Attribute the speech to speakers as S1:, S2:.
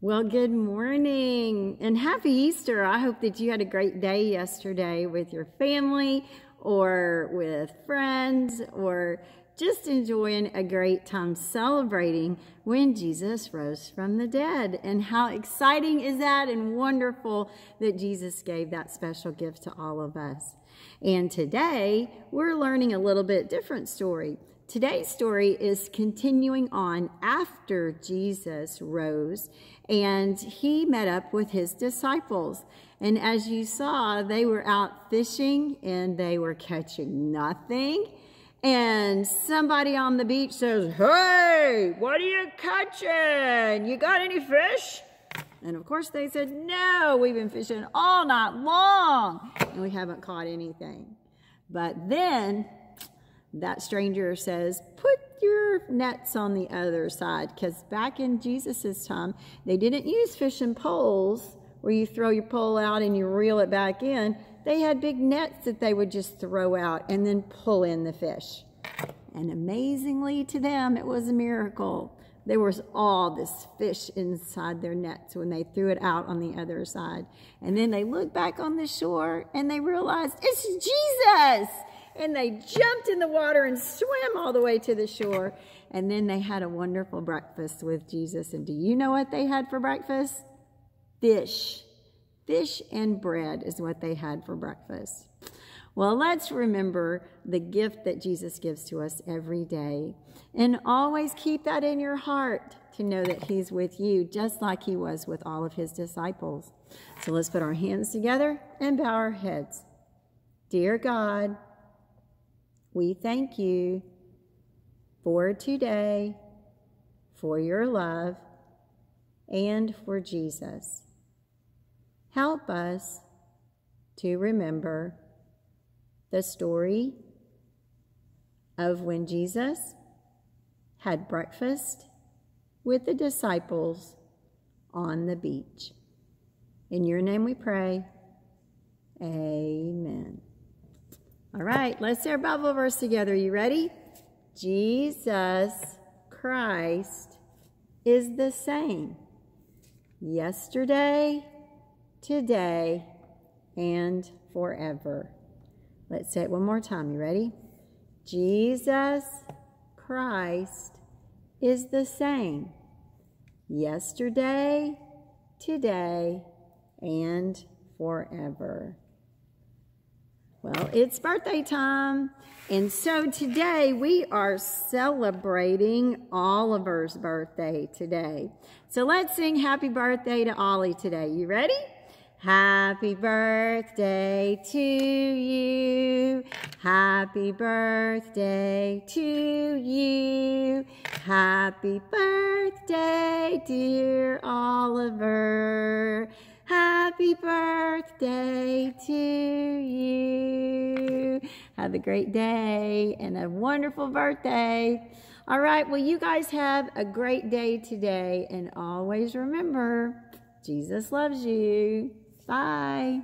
S1: Well, good morning and happy Easter. I hope that you had a great day yesterday with your family or with friends or just enjoying a great time celebrating when Jesus rose from the dead. And how exciting is that and wonderful that Jesus gave that special gift to all of us. And today we're learning a little bit different story. Today's story is continuing on after Jesus rose and he met up with his disciples. And as you saw, they were out fishing and they were catching nothing. And somebody on the beach says, Hey, what are you catching? You got any fish? And of course they said, No, we've been fishing all night long and we haven't caught anything. But then that stranger says, Put your nets on the other side. Because back in Jesus' time, they didn't use fishing poles where you throw your pole out and you reel it back in. They had big nets that they would just throw out and then pull in the fish. And amazingly to them, it was a miracle. There was all this fish inside their nets when they threw it out on the other side. And then they looked back on the shore and they realized, it's Jesus! and they jumped in the water and swam all the way to the shore. And then they had a wonderful breakfast with Jesus. And do you know what they had for breakfast? Fish. Fish and bread is what they had for breakfast. Well, let's remember the gift that Jesus gives to us every day. And always keep that in your heart to know that He's with you, just like He was with all of His disciples. So let's put our hands together and bow our heads. Dear God, we thank you for today, for your love, and for Jesus. Help us to remember the story of when Jesus had breakfast with the disciples on the beach. In your name we pray. Amen. All right, let's say our Bible verse together. You ready? Jesus Christ is the same yesterday, today, and forever. Let's say it one more time. You ready? Jesus Christ is the same yesterday, today, and forever. Well, it's birthday time. And so today we are celebrating Oliver's birthday today. So let's sing happy birthday to Ollie today. You ready? Happy birthday to you. Happy birthday to you. Happy birthday, dear Oliver. Happy birthday to you. Have a great day and a wonderful birthday. All right, well, you guys have a great day today. And always remember, Jesus loves you. Bye.